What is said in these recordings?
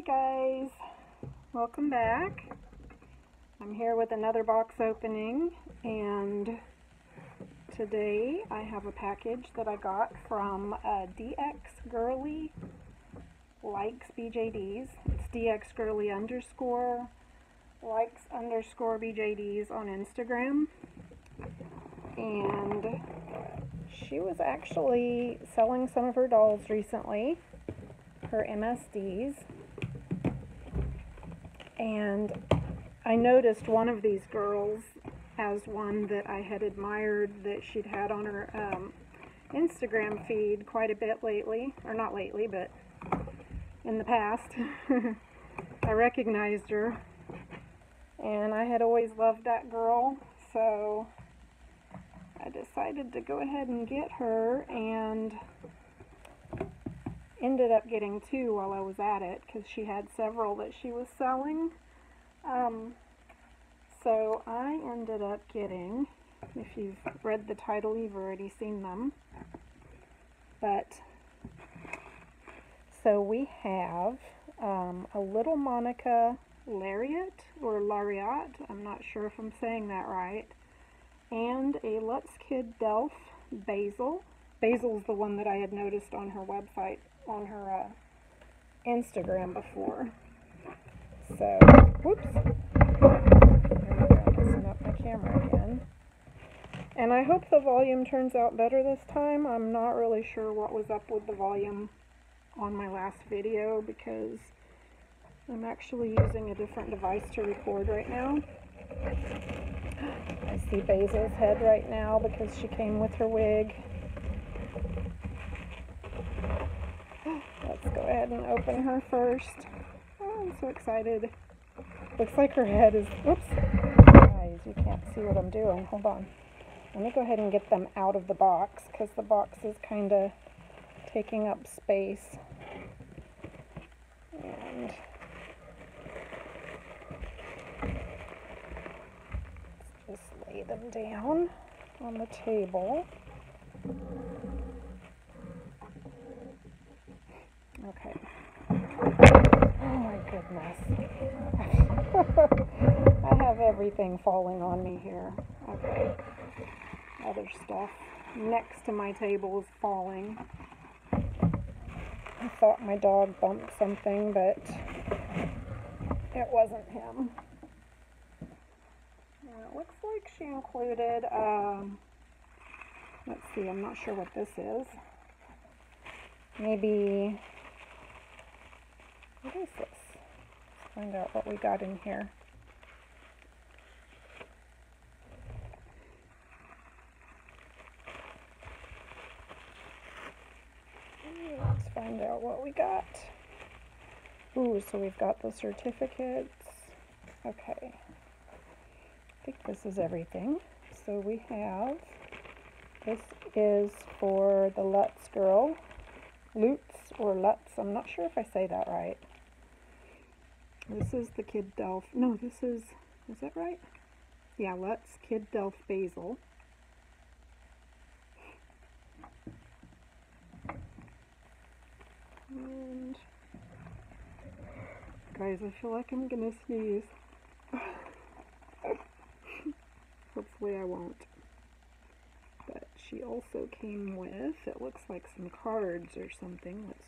Hey guys, welcome back. I'm here with another box opening and today I have a package that I got from uh, DX Girly likes BJDs. It's DX Girly underscore likes underscore BJDs on Instagram and she was actually selling some of her dolls recently, her MSDs and I noticed one of these girls as one that I had admired that she'd had on her um, Instagram feed quite a bit lately, or not lately, but in the past. I recognized her, and I had always loved that girl, so I decided to go ahead and get her, and ended up getting two while I was at it because she had several that she was selling. Um, so I ended up getting, if you've read the title, you've already seen them. But, so we have um, a little Monica Lariat, or Lariat, I'm not sure if I'm saying that right, and a Luts Kid Delf Basil. Basil's the one that I had noticed on her website on her uh, Instagram before. So, whoops. messing up my camera again. And I hope the volume turns out better this time. I'm not really sure what was up with the volume on my last video because I'm actually using a different device to record right now. I see Basil's head right now because she came with her wig. Let's go ahead and open her first. Oh, I'm so excited. Looks like her head is, oops, guys, you can't see what I'm doing. Hold on. Let me go ahead and get them out of the box because the box is kind of taking up space. And just lay them down on the table. Okay. Oh my goodness. I have everything falling on me here. Okay. Other stuff next to my table is falling. I thought my dog bumped something, but it wasn't him. And it looks like she included, um, let's see, I'm not sure what this is. Maybe what is this? Let's find out what we got in here. Let's find out what we got. Ooh, so we've got the certificates. Okay. I think this is everything. So we have, this is for the Luts girl, Lutz or Lutz, I'm not sure if I say that right. This is the Kid Delf. No, this is, is that right? Yeah, Luts Kid Delf Basil. And, guys, I feel like I'm gonna sneeze. Hopefully I won't. But she also came with, it looks like some cards or something. Let's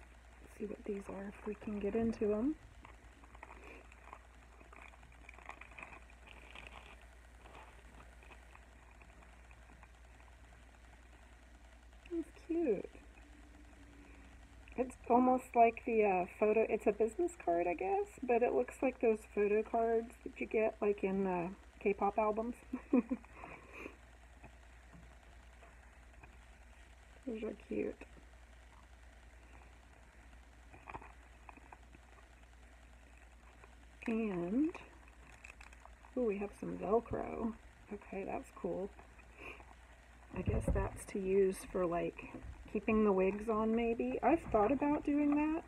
see what these are if we can get into them. cute. It's almost like the uh, photo, it's a business card, I guess, but it looks like those photo cards that you get like in uh, K-pop albums. Those are cute. And, oh, we have some Velcro. Okay, that's cool. I guess that's to use for like keeping the wigs on maybe. I've thought about doing that.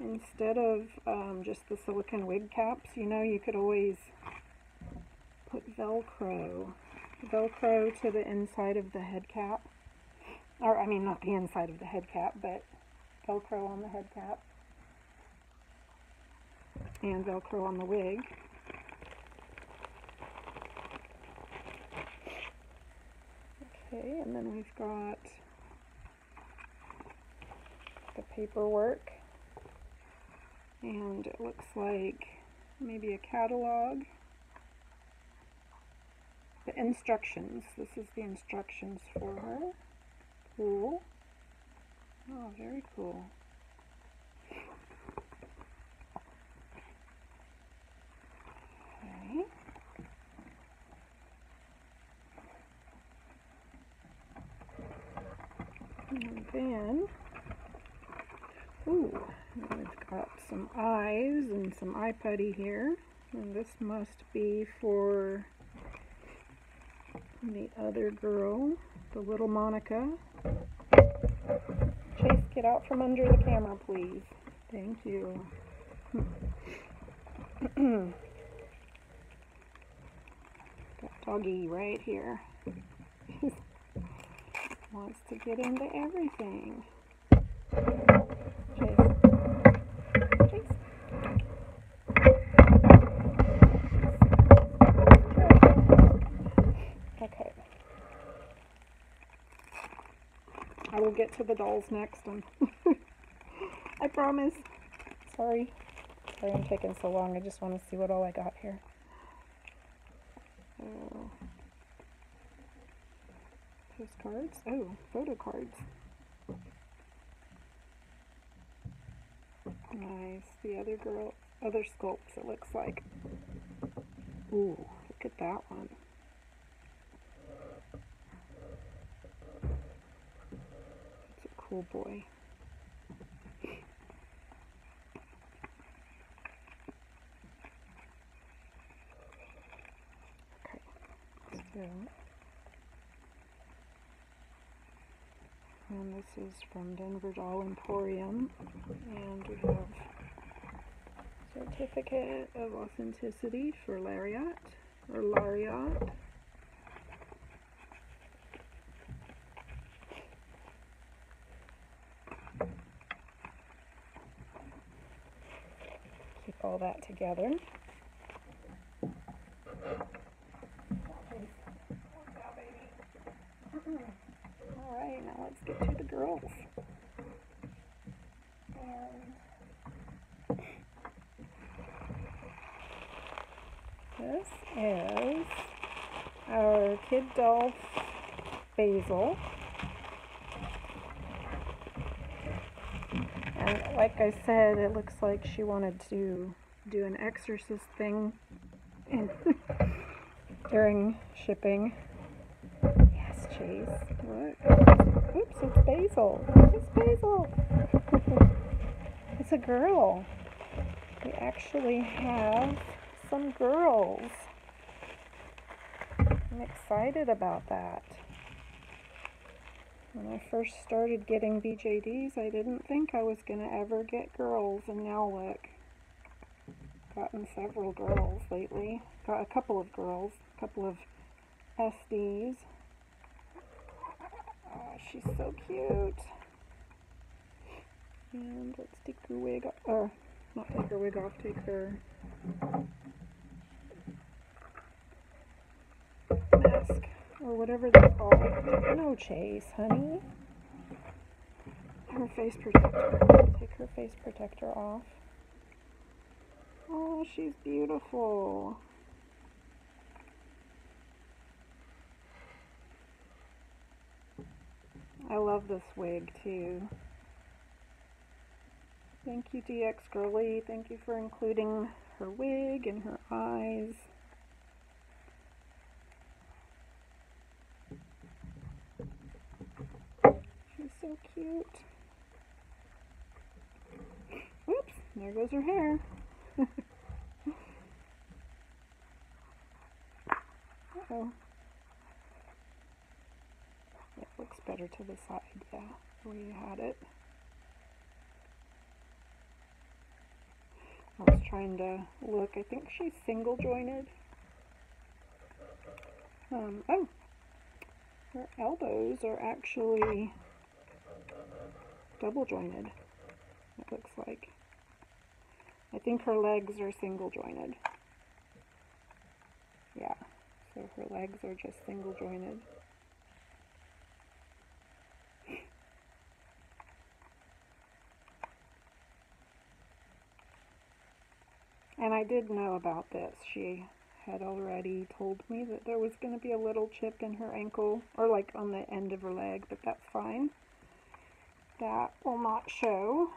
Instead of um, just the silicone wig caps, you know, you could always put Velcro. Velcro to the inside of the head cap. Or, I mean, not the inside of the head cap, but Velcro on the head cap. and Velcro on the wig. Okay, and then we've got paperwork and it looks like maybe a catalog. The instructions. This is the instructions for her. Cool. Oh, very cool. Okay. And then, ooh, we've got some eyes and some eye putty here. And this must be for the other girl, the little Monica. Chase, get out from under the camera, please. Thank you. got doggy right here. Wants to get into everything. Chase. Chase. Okay. I will get to the dolls next one. I promise. Sorry. Sorry I'm taking so long. I just want to see what all I got here. Oh. Postcards? Oh, photo cards. Nice. The other girl, other sculpts it looks like. Ooh, look at that one. It's a cool boy. Okay, so. And this is from Denver Doll Emporium. And we have certificate of authenticity for Lariat or Lariat. Keep all that together. All right, now let's get to the girls. And this is our kid doll Basil. And like I said, it looks like she wanted to do an exorcist thing during shipping. Yes, Chase. Look. Oops, it's Basil. It's Basil. it's a girl. We actually have some girls. I'm excited about that. When I first started getting BJDs, I didn't think I was going to ever get girls, and now look. Gotten several girls lately. Got a couple of girls, a couple of SDs. Oh, she's so cute. And let's take her wig off, or not take her wig off, take her mask, or whatever they're called. No chase, honey. Her face protector. Take her face protector off. Oh, she's beautiful. I love this wig too. Thank you, DX Girly. Thank you for including her wig and her eyes. She's so cute. Oops, there goes her hair. Uh-oh. It looks better to the side, yeah, where you had it. I was trying to look. I think she's single jointed. Um, oh, her elbows are actually double jointed, it looks like. I think her legs are single jointed. Yeah, so her legs are just single jointed. And I did know about this. She had already told me that there was going to be a little chip in her ankle, or like on the end of her leg, but that's fine. That will not show.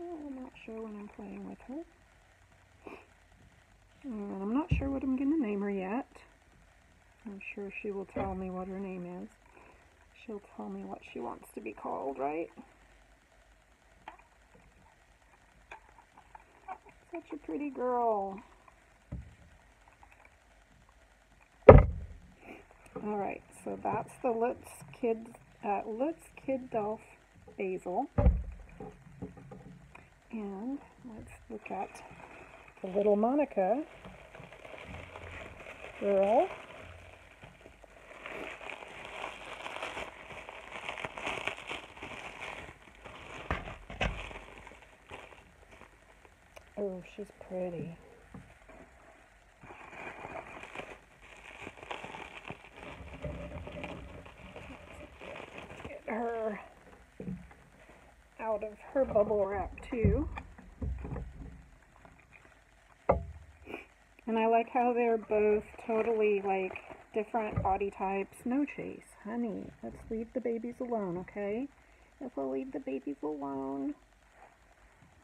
I'm not sure when I'm playing with her. And I'm not sure what I'm going to name her yet. I'm sure she will tell me what her name is. She'll tell me what she wants to be called, right? Such a pretty girl. Alright, so that's the Luts Kid, uh, Luts Kid Delf Basil. And let's look at the little Monica girl. Oh, she's pretty. Get her out of her bubble wrap too. And I like how they're both totally like different body types. No chase, honey. Let's leave the babies alone, okay? Let's leave the babies alone.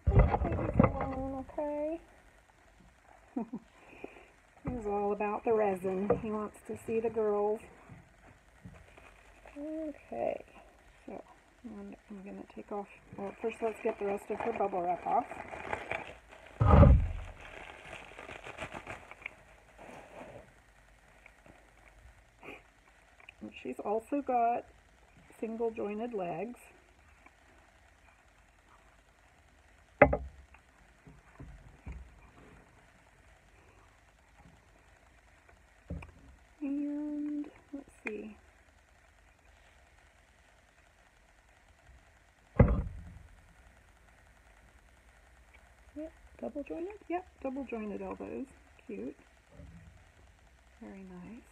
Leave the babies alone, okay? He's all about the resin. He wants to see the girls. Okay, so I'm going to take off, well first let's get the rest of her bubble wrap off. And she's also got single jointed legs. And let's see. Yep, double jointed? Yep, double jointed elbows. Cute. Very nice.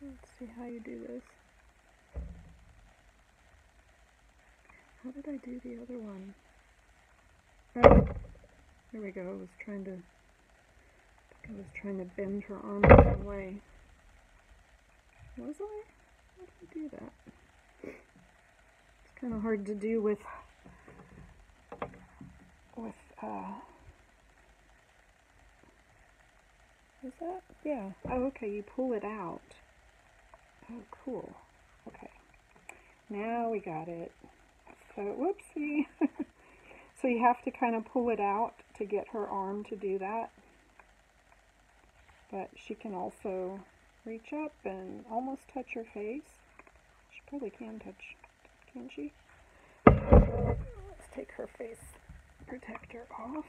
Let's see how you do this. How I do the other one? Oh, there we go. I was trying to I was trying to bend her arm the way. Was I? How did I do that? It's kind of hard to do with with uh is that? Yeah. Oh, okay. You pull it out. Oh, cool. Okay. Now we got it. So, whoopsie. so you have to kind of pull it out to get her arm to do that. But she can also reach up and almost touch her face. She probably can touch, can she? Let's take her face protector off.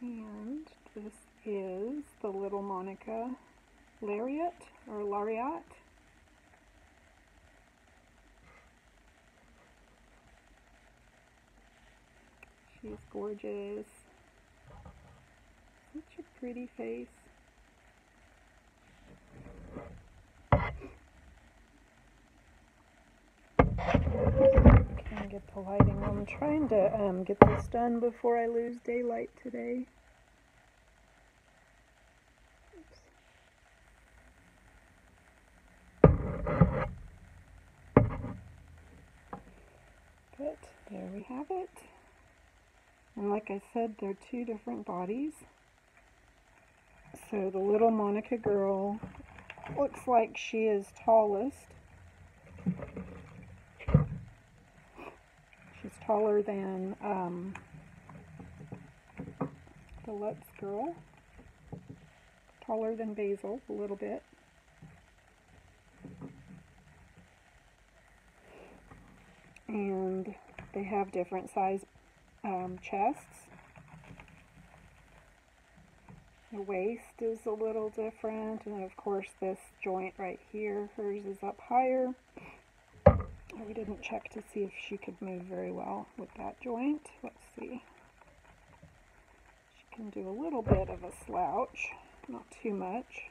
And this is the Little Monica Lariat or Lariat. She's gorgeous. Such a pretty face. Get the lighting. I'm trying to um, get this done before I lose daylight today. But there we have it. And like I said, they're two different bodies. So the little Monica girl looks like she is tallest. She's taller than um, the Luts girl. taller than Basil a little bit. And they have different size um, chests. The waist is a little different, and of course this joint right here, hers is up higher. We didn't check to see if she could move very well with that joint. Let's see. She can do a little bit of a slouch, not too much.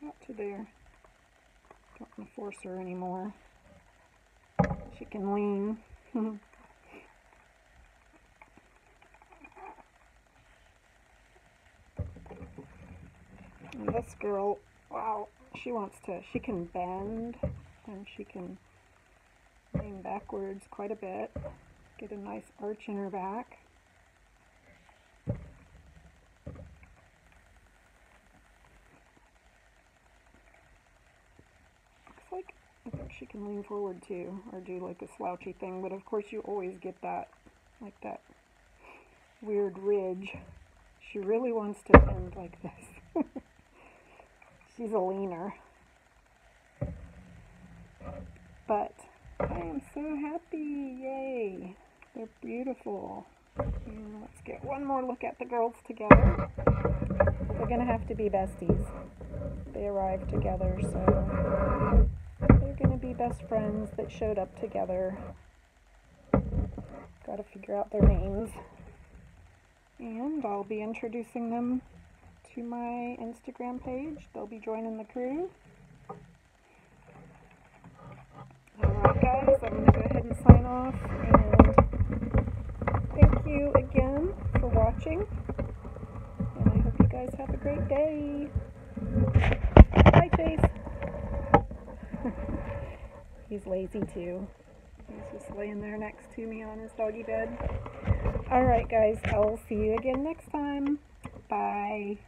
Not to there. Don't want to force her anymore. She can lean. This girl, wow, she wants to, she can bend and she can lean backwards quite a bit, get a nice arch in her back. Looks like, I think she can lean forward too, or do like a slouchy thing, but of course you always get that, like that weird ridge. She really wants to bend like this. She's a leaner. But I am so happy. Yay. They're beautiful. And let's get one more look at the girls together. They're to have to be besties. They arrived together, so they're going to be best friends that showed up together. Got to figure out their names. And I'll be introducing them to my Instagram page. They'll be joining the crew. Alright guys, I'm going to go ahead and sign off and thank you again for watching and I hope you guys have a great day. Bye Chase! He's lazy too. He's just laying there next to me on his doggy bed. Alright guys, I'll see you again next time. Bye.